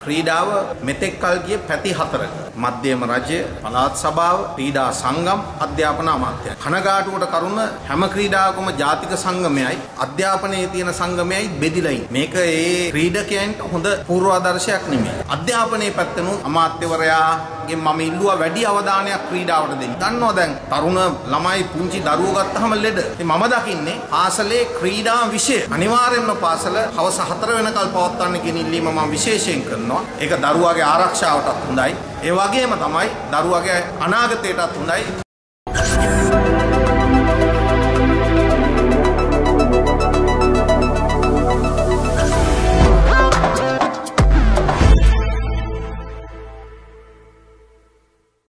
ක්‍රීඩාව මෙතෙක් කල් ගිය පැති හතරක මධ්‍යම රජය පළාත් සභාව ක්‍රීඩා සංගම් අධ්‍යාපන අමාත්‍යය කනගාටුවට කරුණ හැම ක්‍රීඩාවකම ජාතික සංගමයයි අධ්‍යාපනයේ තියෙන සංගමයයි බෙදිලා ඉන්නේ. මේක ඒ ක්‍රීඩකයන්ට හොඳ පූර්වාදර්ශයක් නෙමෙයි. අධ්‍යාපනයේ පැත්තනු අමාත්‍යවරයාගේ මම ඉල්ලුවා වැඩි අවධානයක් ක්‍රීඩාවට දෙන්න. දන්නවා දැන් තරුණ ළමයි පුංචි දරුවෝ ගත්තාම ලෙඩ. ඉතින් මම දකින්නේ පාසලේ ක්‍රීඩා විෂය අනිවාර්යයෙන්ම පාසල හවස 4 වෙනකල් පවත්වන්න කියන ඉල්ලීම මම විශේෂයෙන් කරනවා. ඒක දරුවාගේ ආරක්ෂාවටත් හොඳයි. ඒ වගේම තමයි දරුවාගේ අනාගතයටත් හොඳයි.